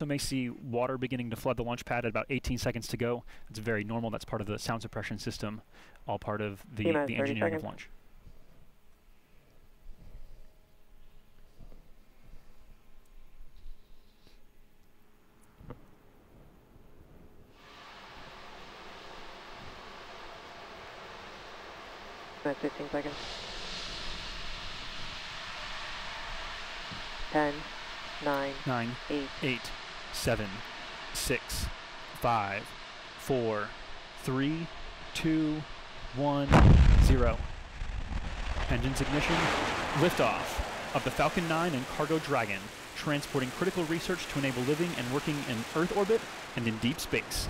So may see water beginning to flood the launch pad at about 18 seconds to go. It's very normal. That's part of the sound suppression system, all part of the, the 30 engineering of launch. Minute 15 seconds. 10, 9, Nine, 8, eight, seven, six, five, four, three, two, one, zero. Engines ignition, liftoff of the Falcon 9 and Cargo Dragon, transporting critical research to enable living and working in Earth orbit and in deep space.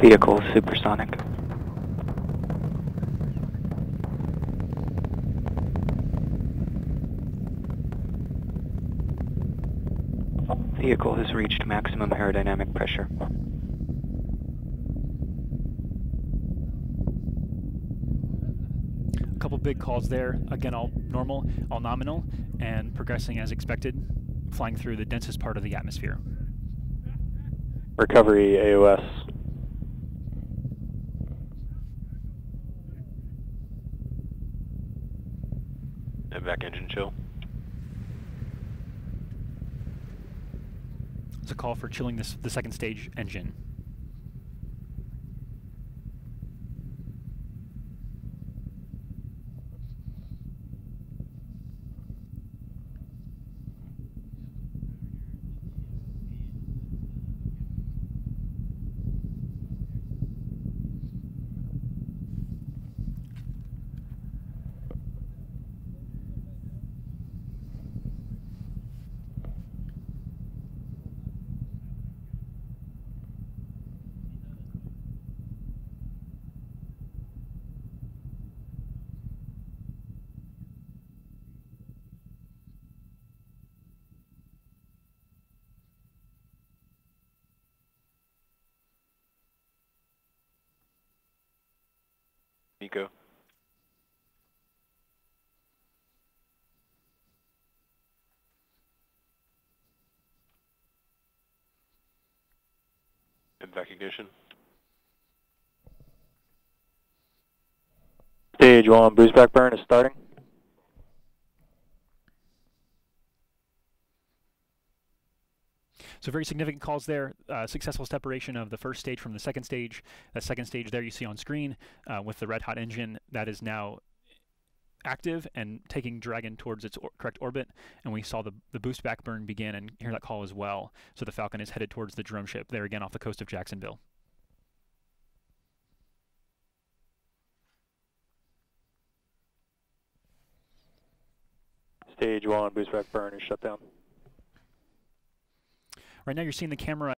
Vehicle supersonic. Vehicle has reached maximum aerodynamic pressure. A couple big calls there, again all normal, all nominal, and progressing as expected, flying through the densest part of the atmosphere. Recovery AOS. MVac engine chill. It's a call for chilling this, the second stage engine. MECO. MVac ignition. Stage one, boost back burn is starting. So very significant calls there. Uh, successful separation of the first stage from the second stage. That second stage there you see on screen uh, with the red hot engine that is now active and taking Dragon towards its or- correct orbit. And we saw the, the boost back burn begin and hear that call as well. So the Falcon is headed towards the drone ship there again off the coast of Jacksonville. Stage one, boost back burn is shut down. Right now you're seeing the camera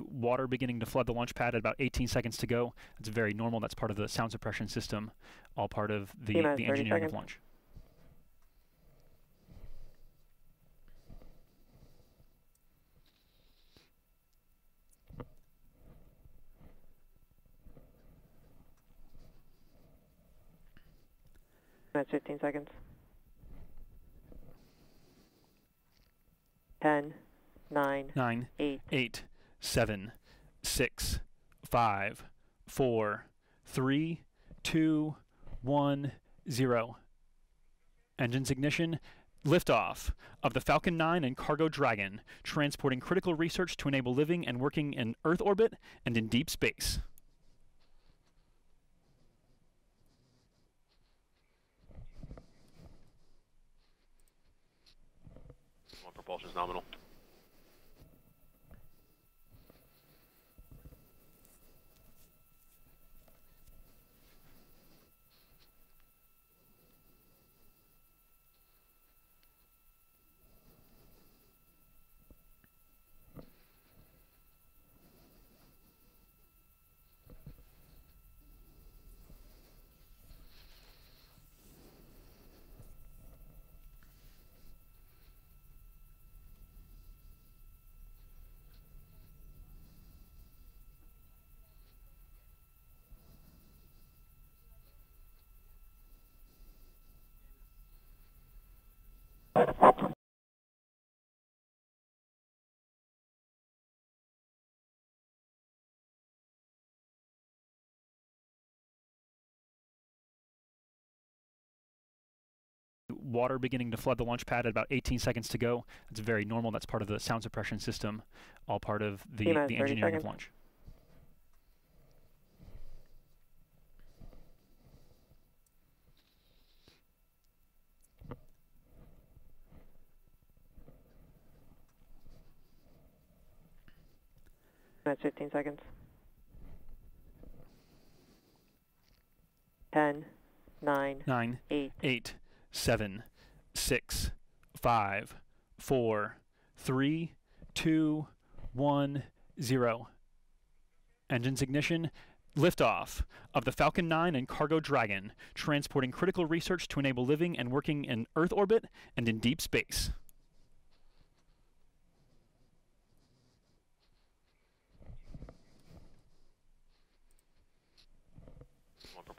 water beginning to flood the launch pad at about 18 seconds to go. That's very normal. That's part of the sound suppression system, all part of the, the 30 engineering of launch. That's 15 seconds. 10, 9, Nine, 8, eight, seven, six, five, four, three, two, one, zero. Engines ignition. Liftoff of the Falcon 9 and Cargo Dragon, transporting critical research to enable living and working in Earth orbit and in deep space. One propulsion is nominal. Water beginning to flood the launch pad at about 18 seconds to go. That's very normal. That's part of the sound suppression system, all part of the, the 30 engineering of launch. That's 15 seconds. 10, 9, Nine, 8, 8, 7, 6, 5, 4, 3, 2, 1, 0. Engines ignition. Liftoff of the Falcon 9 and Cargo Dragon, transporting critical research to enable living and working in Earth orbit and in deep space.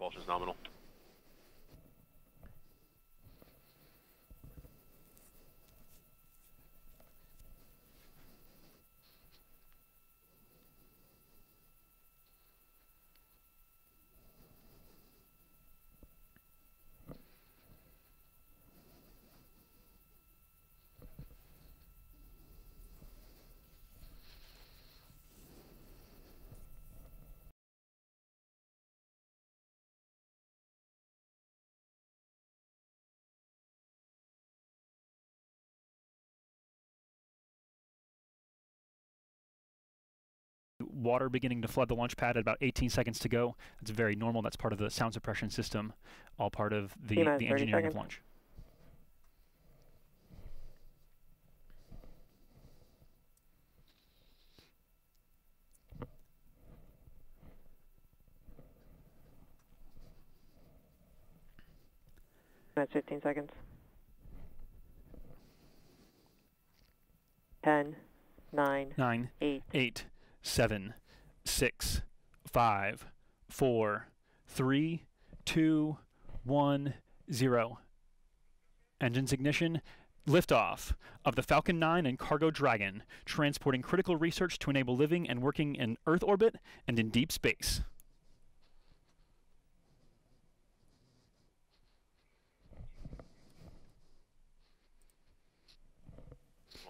Is nominal. Water beginning to flood the launch pad at about 18 seconds to go. That's very normal. That's part of the sound suppression system, all part of the, the 30 engineering of launch. That's 15 seconds. 10, 9, Nine, 8, eight, seven, six, five, four, three, two, one, zero. Engines ignition. Liftoff of the Falcon 9 and Cargo Dragon, transporting critical research to enable living and working in Earth orbit and in deep space.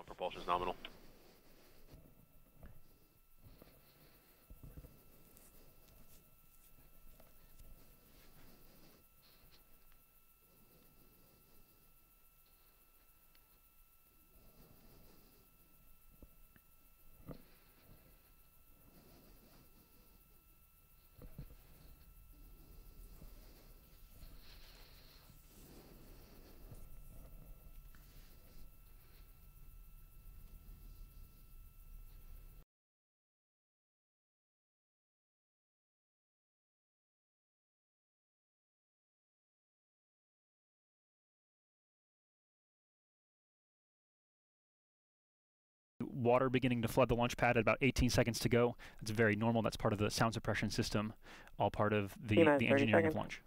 Propulsion is nominal. Water beginning to flood the launch pad at about 18 seconds to go. That's very normal. That's part of the sound suppression system, all part of the, the 30 engineering of launch.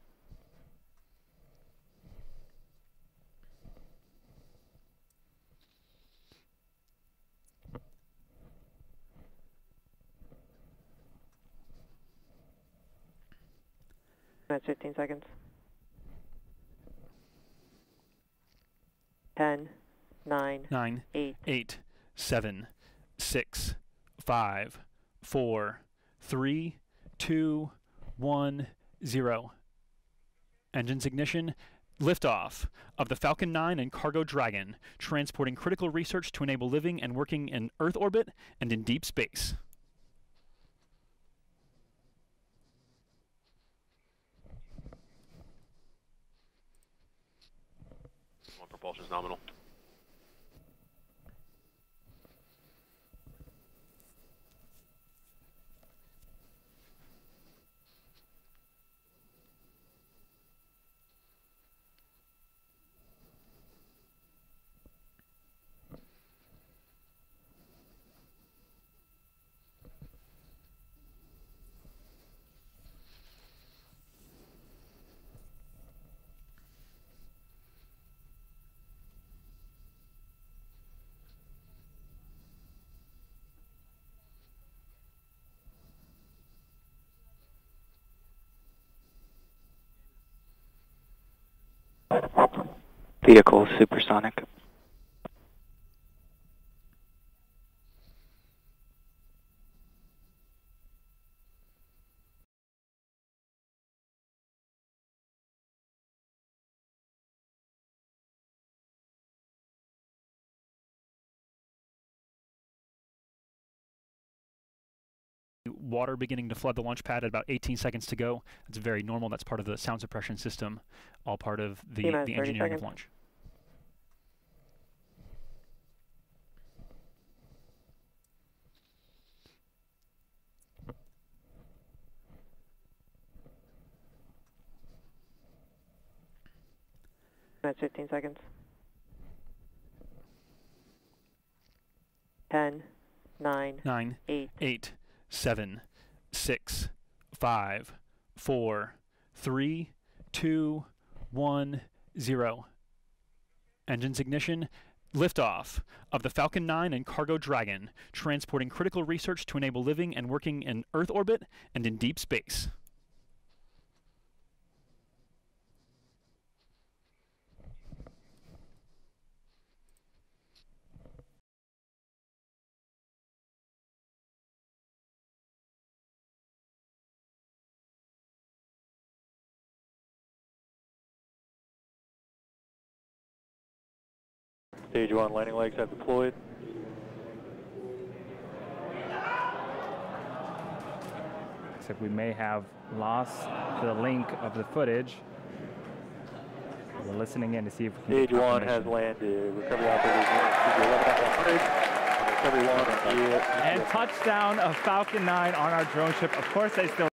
That's 15 seconds. 10, 9, Nine, 8, eight, seven, six, five, four, three, two, one, zero. Engines ignition. Liftoff of the Falcon 9 and Cargo Dragon, transporting critical research to enable living and working in Earth orbit and in deep space. One propulsion is nominal. Vehicle supersonic. Water beginning to flood the launch pad at about 18 seconds to go. That's very normal. That's part of the sound suppression system, all part of the, the 30 engineering of launch. Minutes 15 seconds. 10, 9, Nine, 8, eight, seven, six, five, four, three, two, one, zero. Engines ignition. Liftoff of the Falcon 9 and Cargo Dragon, transporting critical research to enable living and working in Earth orbit and in deep space. Stage 1 landing legs have deployed. Except we may have lost the link of the footage. We're listening in to see if we can Stage 1 has landed. Recovery operators unit 11 at 100. Recovery 1 on the And touchdown of Falcon 9 on our drone ship. Of course, they still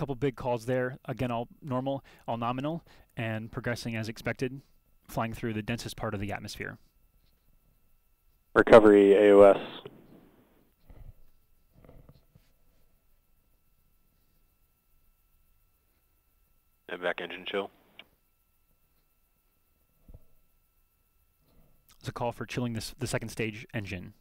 couple big calls there. Again, all normal, all nominal, and progressing as expected, flying through the densest part of the atmosphere. Recovery AOS. MVac engine chill. It's a call for chilling this, the second stage engine.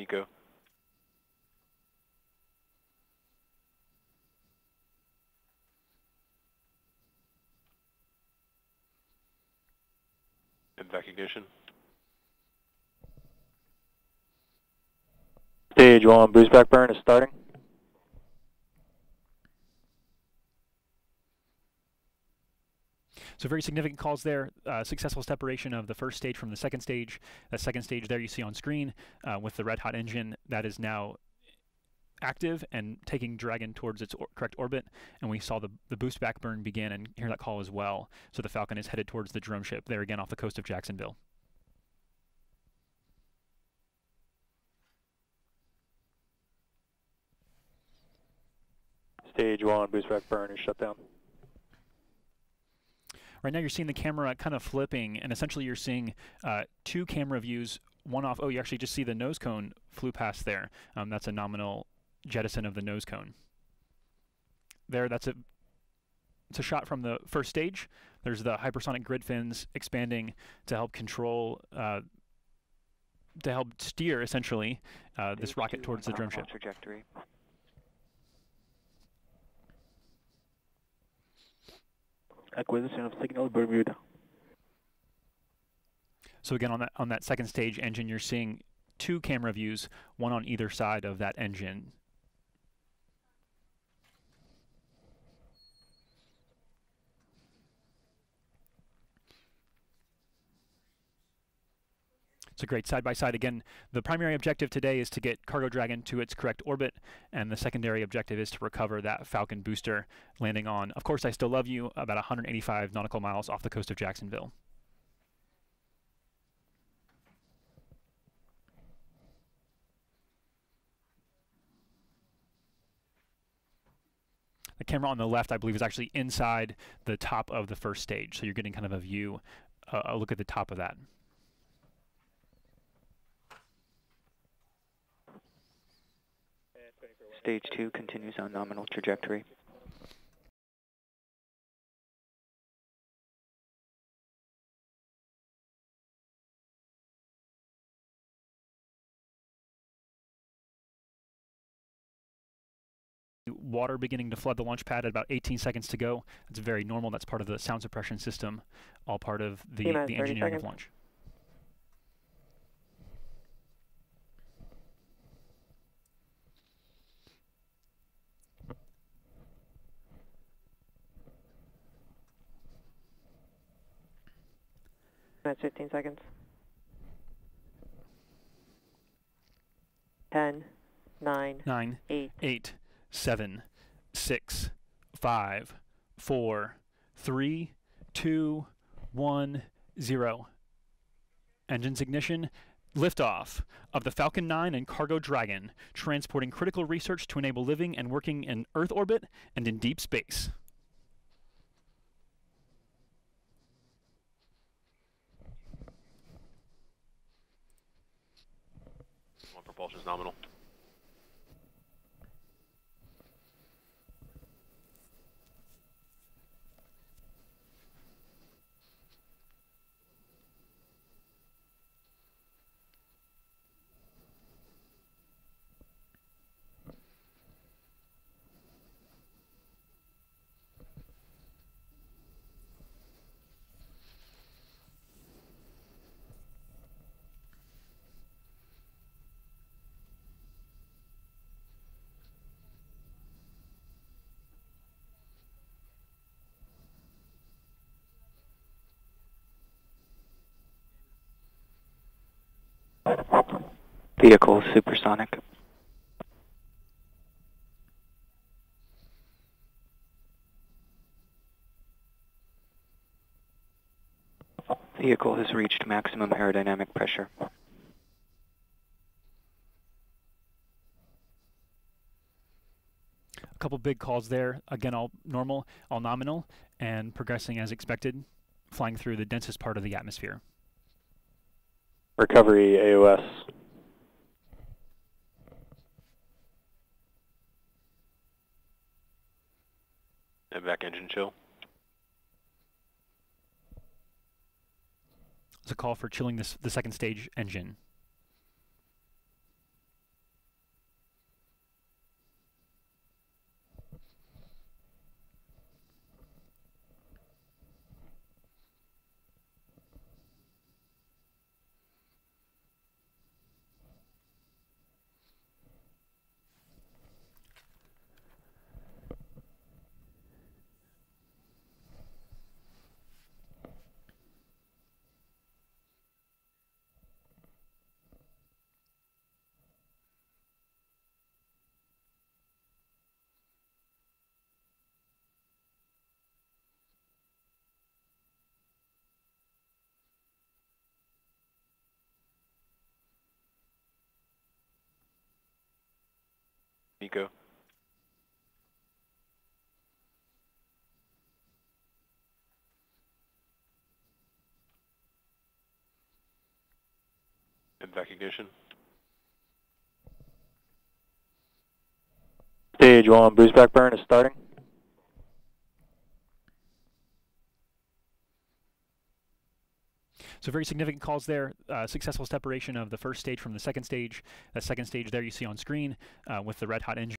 MECO. And back ignition. Stage one, boost back burn is starting. So very significant calls there. Uh, successful separation of the first stage from the second stage. That second stage there you see on screen uh, with the red hot engine that is now active and taking Dragon towards its or correct orbit. And we saw the, the boost back burn begin and hear that call as well. So the Falcon is headed towards the drone ship there again off the coast of Jacksonville. Stage one, boost back burn is shut down. Right now you're seeing the camera kind of flipping, and essentially you're seeing uh, two camera views, one off. Oh, you actually just see the nose cone flew past there. Um, that's a nominal jettison of the nose cone. There, that's a it's a shot from the first stage. There's the hypersonic grid fins expanding to help control, uh, to help steer essentially uh, this rocket towards the drone ship. Trajectory. Acquisition of signal Bermuda. So again, on that on that second stage engine, you're seeing two camera views, one on either side of that engine. It's a great side by side. Again, the primary objective today is to get Cargo Dragon to its correct orbit, and the secondary objective is to recover that Falcon booster landing on, of course, I Still Love You, about 185 nautical miles off the coast of Jacksonville. The camera on the left, I believe, is actually inside the top of the first stage, so you're getting kind of a view, uh, a look at the top of that. Stage two continues on nominal trajectory. Water beginning to flood the launch pad at about 18 seconds to go. That's very normal. That's part of the sound suppression system, all part of the, the 30 engineering of launch. Minutes 15 seconds. 10, 9, Nine, 8, eight, seven, six, five, four, three, two, one, zero. Engines ignition. Liftoff of the Falcon 9 and Cargo Dragon, transporting critical research to enable living and working in Earth orbit and in deep space. Is nominal. Vehicle is supersonic. Vehicle has reached maximum aerodynamic pressure. A couple big calls there. Again, all normal, all nominal, and progressing as expected, flying through the densest part of the atmosphere. Recovery AOS. MVac engine chill. It's a call for chilling this, the second stage engine. MECO. MVac ignition. Stage one, boost back burn is starting. So very significant calls there. Uh, successful separation of the first stage from the second stage. That second stage there you see on screen uh, with the red hot engine.